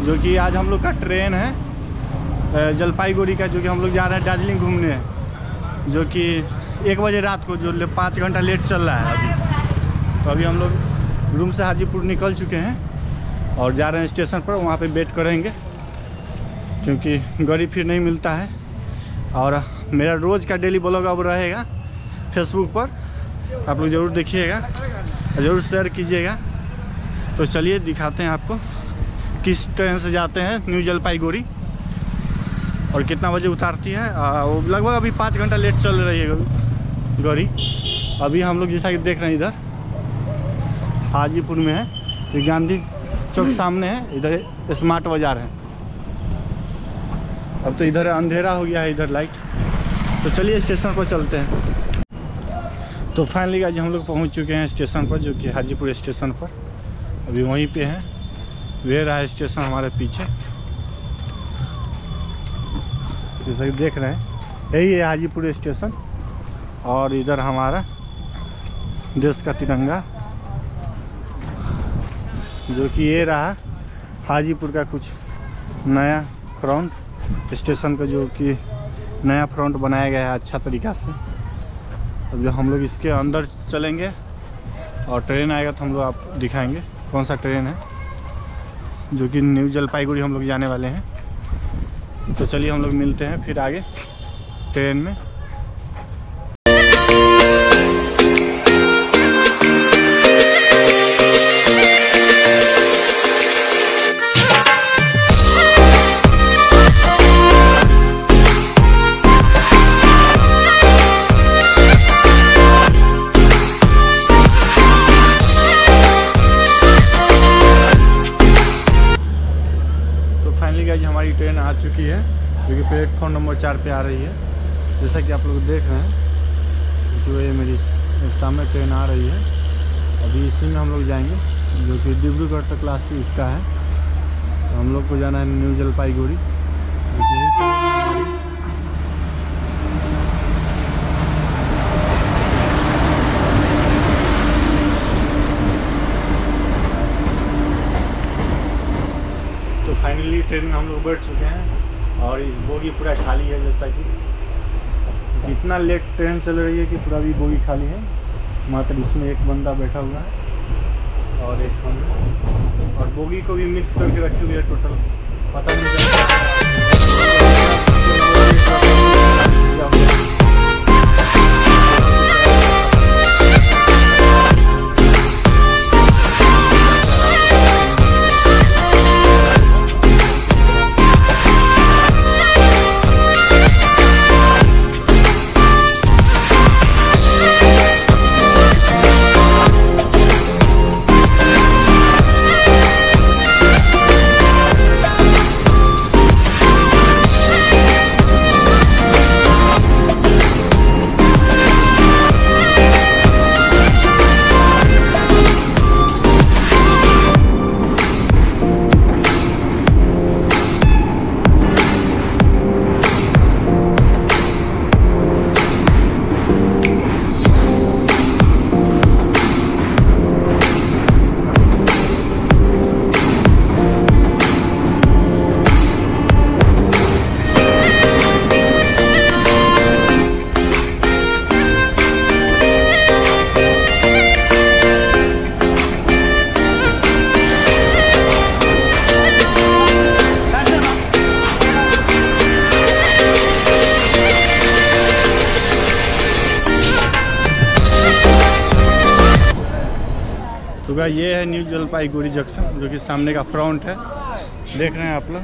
जो कि आज हम लोग का ट्रेन है जलपाईगुड़ी का, जो कि हम लोग जा रहे हैं दार्जिलिंग घूमने। जो कि एक बजे रात को, जो पाँच घंटा लेट चल रहा है अभी। तो अभी हम लोग रूम से हाजीपुर निकल चुके हैं और जा रहे हैं स्टेशन पर, वहाँ पे वेट करेंगे, क्योंकि गाड़ी फिर नहीं मिलता है। और मेरा रोज़ का डेली ब्लॉग अब रहेगा फेसबुक पर, आप लोग ज़रूर देखिएगा, ज़रूर शेयर कीजिएगा। तो चलिए दिखाते हैं आपको। किस ट्रेन से जाते हैं? न्यू जलपाईगुड़ी। और कितना बजे उतारती है? लगभग अभी पाँच घंटा लेट चल रही है गाड़ी। अभी हम लोग जैसा कि देख रहे हैं इधर। हाजीपुर में है। गांधी चौक सामने है। इधर स्मार्ट बाज़ार है। अब तो इधर अंधेरा हो गया है, इधर लाइट तो चलिए स्टेशन पर चलते हैं। तो फाइनली आज हम लोग पहुँच चुके हैं स्टेशन पर, जो कि हाजीपुर स्टेशन पर। अभी वहीं पे हैं। वे रहा स्टेशन हमारे पीछे। जैसा कि देख रहे हैं, यही है हाजीपुर स्टेशन और इधर हमारा देश का तिरंगा, जो कि ये रहा हाजीपुर का कुछ नया फ्रंट, स्टेशन का जो कि नया फ्रंट बनाया गया है अच्छा तरीका से। अब जो हम लोग इसके अंदर चलेंगे और ट्रेन आएगा तो हम लोग आप दिखाएँगे कौन सा ट्रेन है। जो कि न्यू जलपाईगुड़ी हम लोग जाने वाले हैं। तो चलिए हम लोग मिलते हैं फिर आगे ट्रेन में। ट्रेन आ चुकी है जो कि प्लेटफॉर्म नंबर चार पे आ रही है। जैसा कि आप लोग देख रहे हैं जो ये मेरी सामने ट्रेन आ रही है। अभी इसी में हम लोग जाएँगे, जो कि डिब्रूगढ़ तक लास्ट इसका है। तो हम लोग को जाना है न्यू जलपाईगुड़ी जो कि यही ट्रेन है हमारी। तो फाइनली ट्रेन में हम लोग बैठ चुके हैं और इस बोगी पूरा खाली है जैसा कि इतना लेट ट्रेन चल रही है कि पूरा भी बोगी खाली है। मात्र इसमें एक बंदा बैठा हुआ है और एक हम और बोगी को भी मिक्स करके रखी हुई है टोटल पता नहीं चलता तो भाई, ये है न्यू जलपाईगुड़ी जंक्शन, जो कि सामने का फ्रंट है। देख रहे हैं आप लोग।